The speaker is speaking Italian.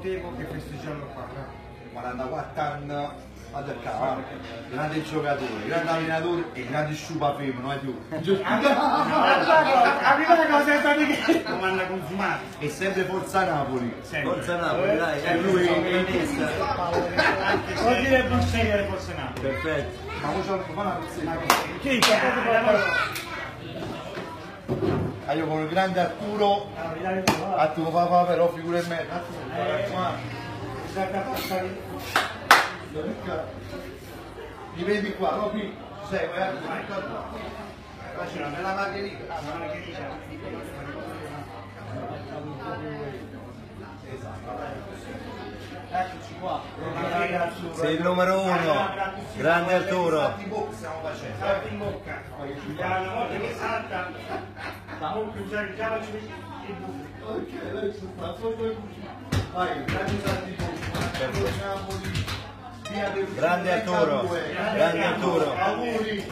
Potevo che festeggiarlo qua. 44 anni ad accavallo, grande giocatore, grande allenatore e grande sciupa femmina, non più. La cosa è stata che non vanno consumati. E sempre Forza Napoli. Sempre. Forza Napoli, dai, E lui grandista. Vuol dire Bruxelles forse Napoli. Perfetto. Ma c'ho fa una pizzetta? Chi? Ah, io con il grande Arturo, Arturo papà però figura in me. Mi vedi qua, no qui, ci sei, guarda, qua c'è una bella margherita. Eccoci qua. Sei il numero uno. Grande Arturo. Stiamo facendo. Salta in bocca. Una volta che salta, la bocca usare già la Ok, adesso sta sotto le cucine. Vai, grande salti Napoli, via del Grande Arturo. Grande Arturo. Auguri.